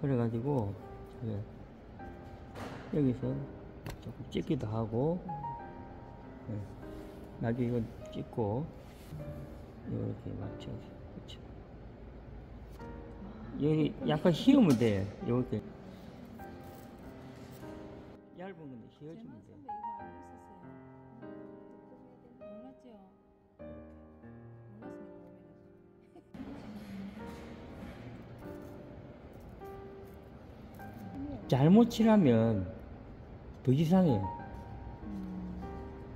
그래가지고 여기서 조금 찍기도 하고 예. 나중에 이건 찍고 이렇게 맞춰서 그쵸 여기 약간 휘우면 돼. 이렇게. 얇은 건데 휘어주면 돼 잘못 칠하면 더 이상해요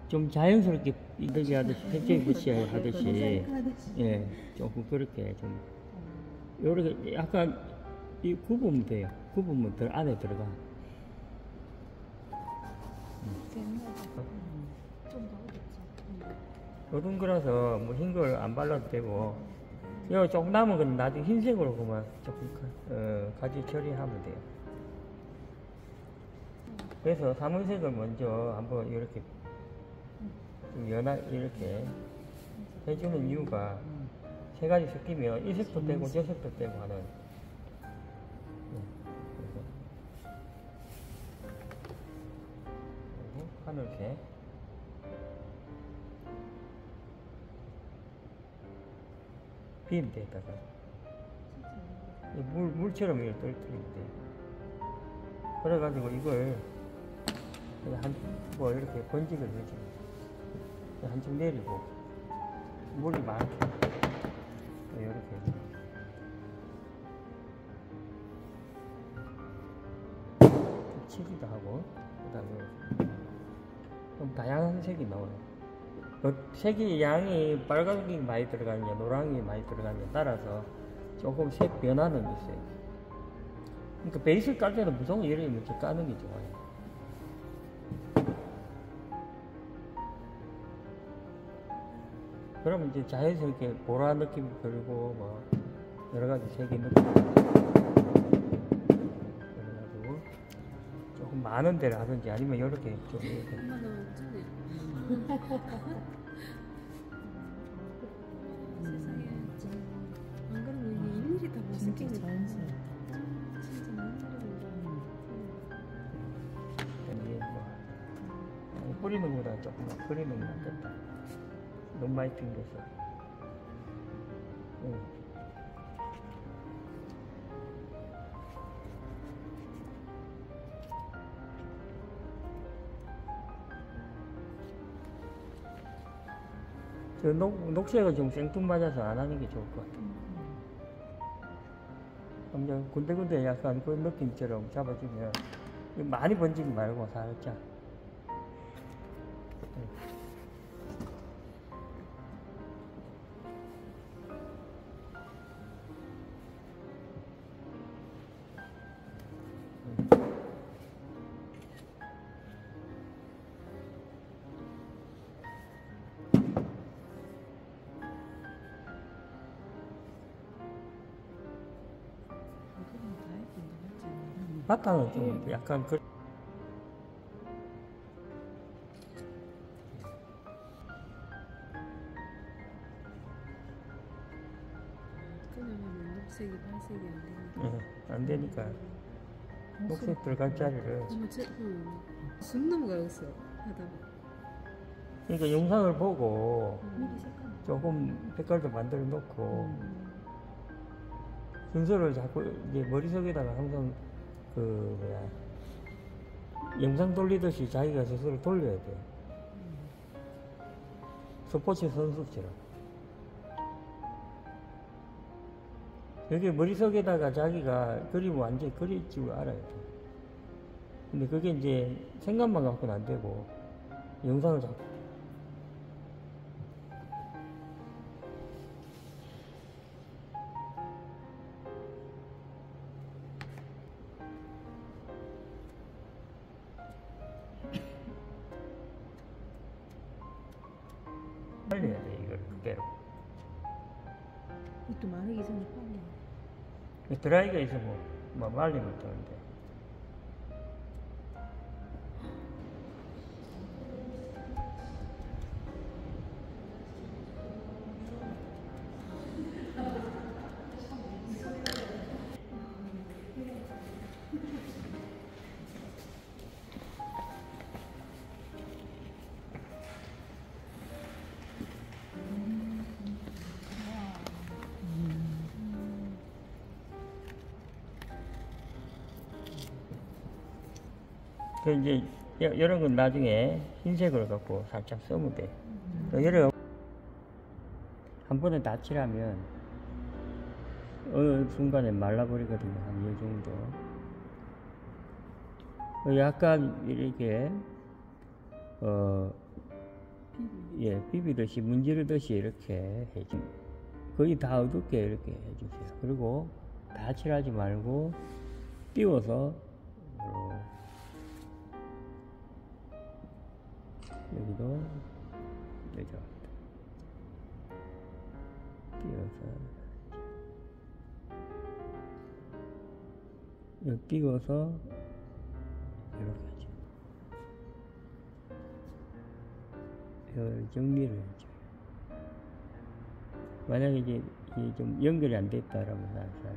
좀 자연스럽게 이렇게 하듯이 펜질 붙이 하듯이 예 조금 그렇게 좀 요렇게 약간 이 굽으면 돼요. 굽으면 더 안에 들어가. 요런 거라서 뭐 흰 걸 안 발라도 되고. 요 조금 남은 건 나중에 흰색으로 그만 조금 가- 어, 가지 처리하면 돼요 그래서 사문색을 먼저 한번 이렇게 좀 연하 이렇게 해주는 이유가 세 가지 섞이면 이 색도 떼고 저 색도 떼고 하는. 그리고 하늘색 비임 데다가. 이 물, 물처럼 이렇게 떨어뜨리면 돼. 그래가지고 이걸 한, 뭐 이렇게 번직을 해줘. 한쪽 내리고, 물이 많게. 이렇게. 치기도 하고, 그 다음에 좀 다양한 색이 나와요. 그 색이 양이 빨간색이 많이 들어가느냐, 노랑이 많이 들어가느냐 따라서 조금 색 변화는 있어요. 그러니까 베이스 깔 때는 무조건 이렇게 먼저 까는 게 좋아요. 그러면 이제 자연스럽게 보라 느낌이 들고 뭐 여러 가지 색이 느낌. 그래가지고 조금 많은 데를 하든지 아니면 이렇게 좀 이렇게. 세상에 안 그러면 이게 일일이 다 진짜 뭐 아니, 뿌리는 거보다 조금만 그리는 게 낫겠다. 너무 많이 튕겨서. 응. 저 녹, 녹색은 좀 생뚱맞아서 안 하는 게 좋을 것 같아요. 그냥 군데군데 약간 그 느낌처럼 잡아주면 많이 번지지 말고 살짝. 이 바탕은 좀 약간 그 끊으면 녹색이 발색이 안 되니까. 예, 안 되니까 녹색 들어갈 자리를 어머 제 응. 숨 넘어가겠어요. 하다 보면. 그러니까 영상을 보고 미리 색깔. 조금 색깔도 만들어 놓고 음. 순서를 자꾸 이제 머릿속에다가 항상 그 뭐야. 영상 돌리듯이 자기가 스스로 돌려야 돼. 스포츠 선수처럼. 그게 머릿속에다가 자기가 그림을 완전히 그릴 줄 알아야 돼. 근데 그게 이제 생각만 갖고는 안 되고 영상을 자꾸 살려야 돼 이걸 그대로 이또 마르기 전에 빨리. 드라이가 있으면 뭐 말리면 되는데 이제 여- 이런 건 나중에 흰색을 갖고 살짝 쓰면 돼. 이래 한 번에 다 칠하면 어느 순간에 말라버리거든요. 한 이 정도. 어, 약간 이렇게 어 예, 비비듯이 문지르듯이 이렇게 해주. 거의 다 어둡게 이렇게 해주세요. 그리고 다 칠하지 말고 띄워서 어, 여기도 내려갑니다. 띄워서 띄워서 이렇게 하죠. 이걸 정리를 해줘. 만약에 이제 이게 좀 연결이 안 됐다라면 살살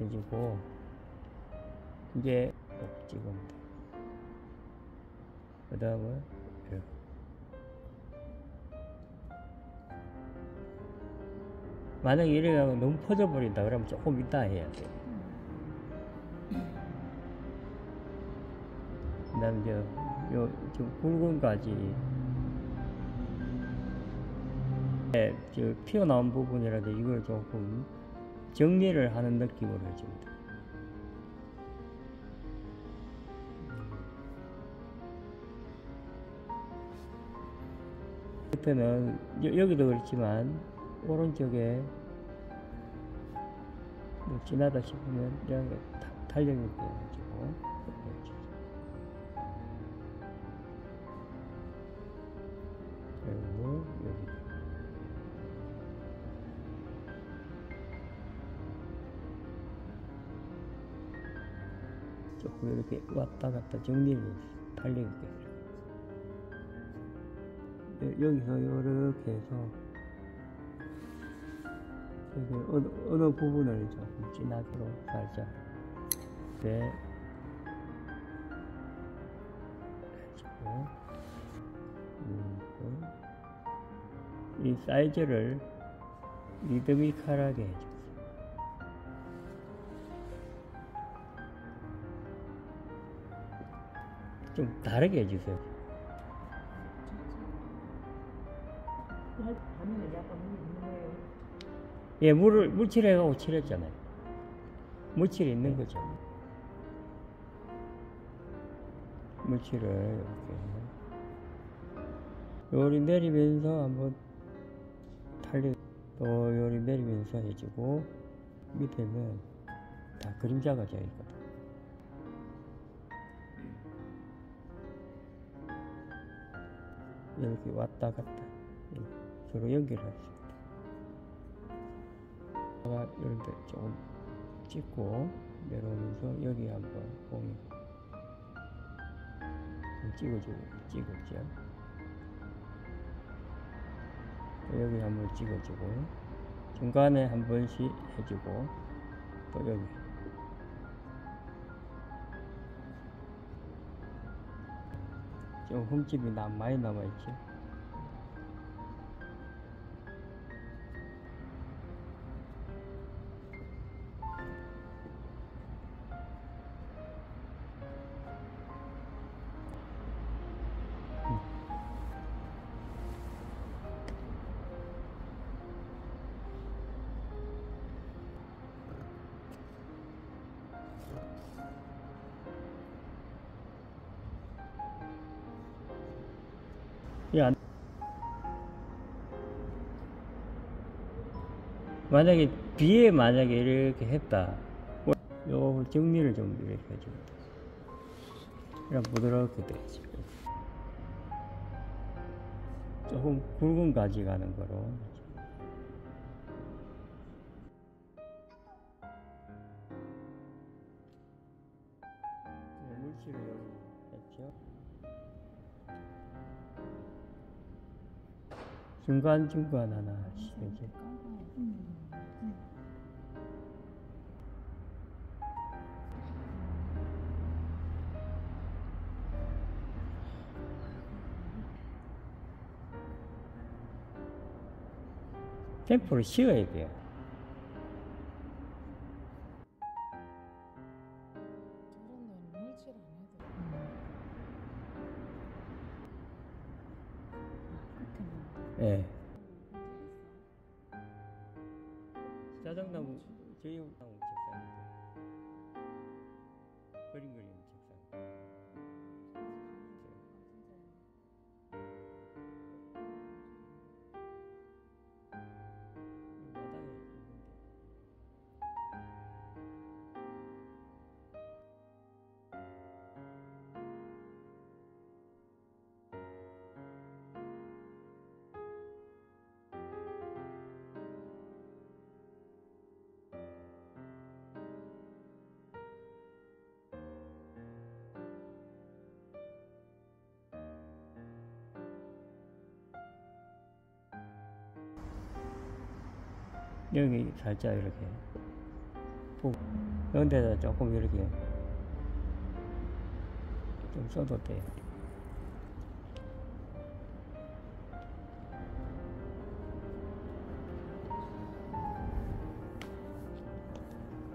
해주고 이제 꼭찍 그 이렇게. 만약에 이래 가고 너무 퍼져버린다 그러면 조금 이따 해야 돼. 그 다음에 이제 요, 좀 굵은 가지 네, 저 튀어나온 부분이라도 이걸 조금 정리를 하는 느낌으로 해줍니다. 옆에는 여- 여기도 그렇지만 오른쪽에 뭐 지나다 싶으면 이런 거 이렇게 해주세요. 그리고 여기 조금 이렇게 왔다 갔다 정리를. 달력있게 여- 여기서 이렇게 해서 어느, 어느 부분을 조금 진하도록 살짝 네 이 사이즈를 리드미컬하게 해주세요. 좀 다르게 해주세요. 예, 물을 물칠해가고 칠했잖아요. 물칠이 있는 거죠. 물칠을 이렇게 요리 내리면서 한번 달리 또 요리 내리면서 해주고 밑에는 다 그림자가 져 있거든. 이렇게 왔다 갔다 이렇게 서로 있다. 제가 데 조금 찍고 내려오면서 여기 한번 공이 좀 찍어주고 찍었죠. 여기 한번 찍어주고 중간에 한 번씩 해주고 또 여기 좀 흠집이 남 많이 남아있죠. 안- 만약에 뒤에 만약에 이렇게 했다. 요 정리를 좀 이렇게 해줍니다 그냥 부드럽게 되지. 조금 굵은 가지 가는 거로 중간중간 하나씩 이렇게 템포를 쉬어야 돼요. 짜장나무 저희 나무 책상인데 그림 그 여기 살짝 이렇게 푹 여기다 조금 이렇게 좀 써도 돼요.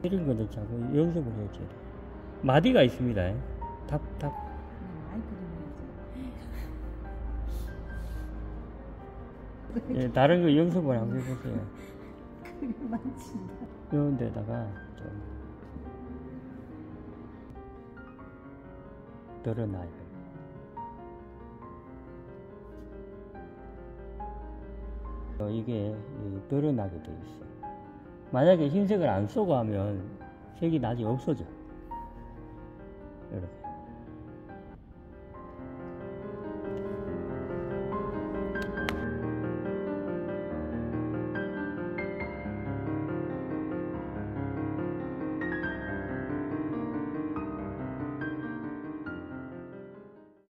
이런 거는 자꾸 연습을 해야지. 마디가 있습니다. 탑, 탑. 많이 그리면서 예, 다른 거 연습을 한번 해보세요. 만진다. 이런 데다가 좀 덜어놔요. 어, 이게 이 덜어나게 돼 있어. 만약에 흰색을 안 쓰고 하면 색이 나중에 없어져. 이렇게.